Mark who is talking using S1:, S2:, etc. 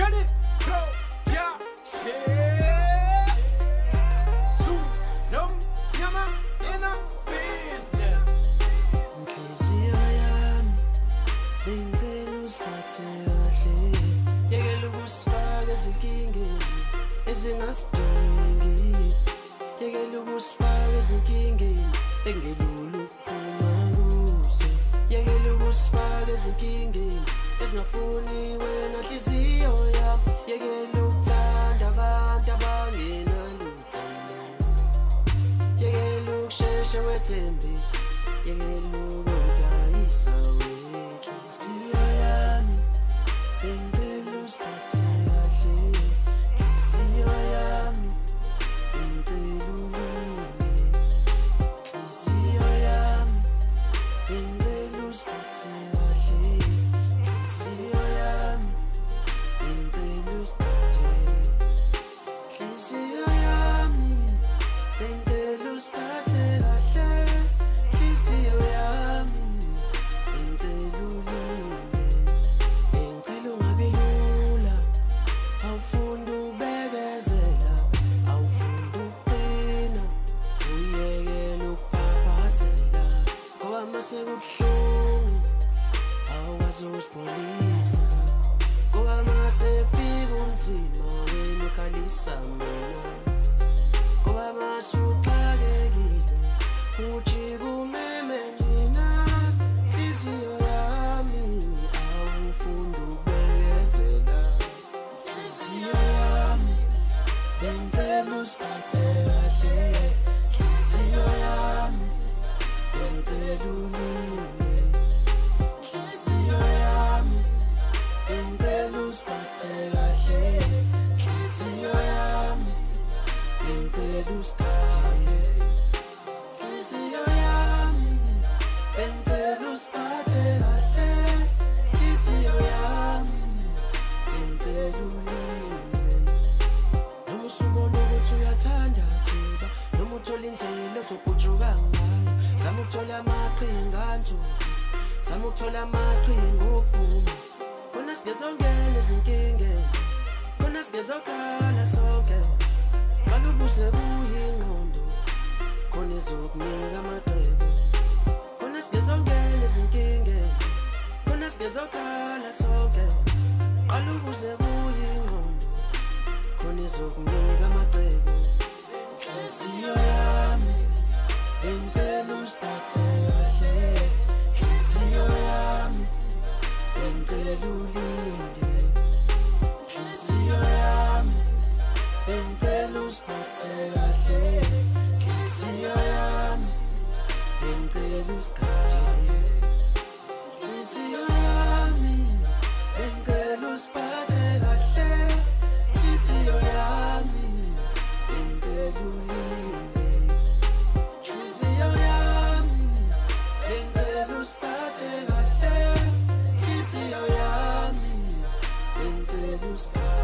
S1: Jenny, Pro, yeah, shit. Su, num, yama, in a business.
S2: inhliziyo yami bengicela usiphathe kahle yekela ukusifaka ezinkingeni ezingasidingi yekela ukusifaka ezinkingeni engelula ukuphuma kuzo yekela ukusifaka ezinkingeni ezingafuni wena nhliziyo bengicela usiphathe Nhliziyo yami bengicela ukusipholisa ngoba mase kufika umzima wena ukhalisa mina ngoba mase uxakekile ujika umeme mina nhliziyo yami awufunda ukubekezela nhliziyo yami yami usiphathe kahle nhliziyo yami bengicela usigade nhliziyo yami bengicela usiphathe kahle nhliziyo yami bengicela ulinde noma usubona ukuthi uyathanda siba noma uthola indlela ozobhujuka ngayo zama ukuthola amaqhinga ansuku zama ukuthola amaqhinga sigezongena ezinkingeni khona sigezokhala sonke qala ubuze kuyingqondo khona izokunika amacebo khona sigezongena ezinkingeni khona sigezokhala sonke qala ubuze kuyingqondo khona izokunika amacebo Yalnız partihalet Kesiyor yalnız yami Bengelus patel ahle yami Bengelu limbe Krizi yami yami Bengelus kadir